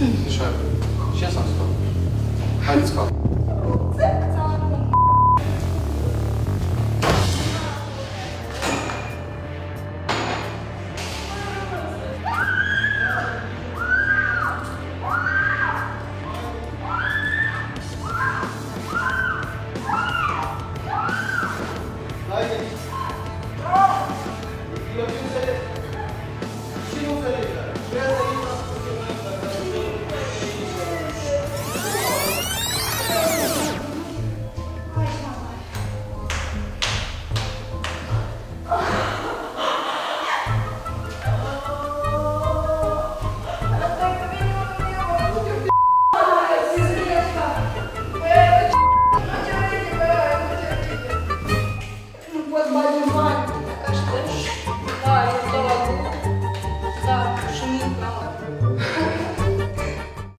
Мішаю. Чесно сказав. Навіть сказав. под моим